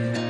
Yeah.